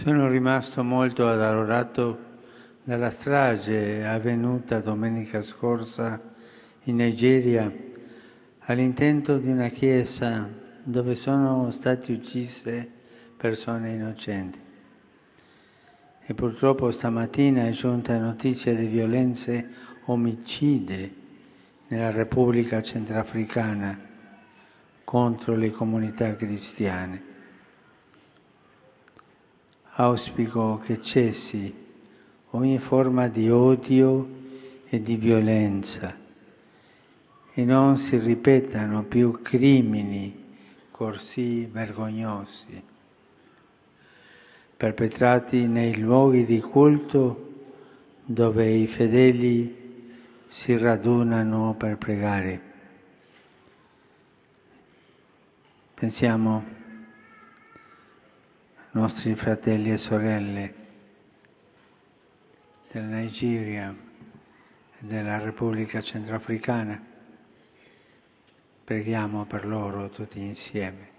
Sono rimasto molto addolorato dalla strage avvenuta domenica scorsa in Nigeria all'intento di una chiesa dove sono state uccise persone innocenti. E purtroppo stamattina è giunta notizia di violenze omicide nella Repubblica Centrafricana contro le comunità cristiane. Auspico che cessi ogni forma di odio e di violenza e non si ripetano più crimini così vergognosi perpetrati nei luoghi di culto dove i fedeli si radunano per pregare. Pensiamo nostri fratelli e sorelle della Nigeria e della Repubblica Centrafricana. Preghiamo per loro tutti insieme.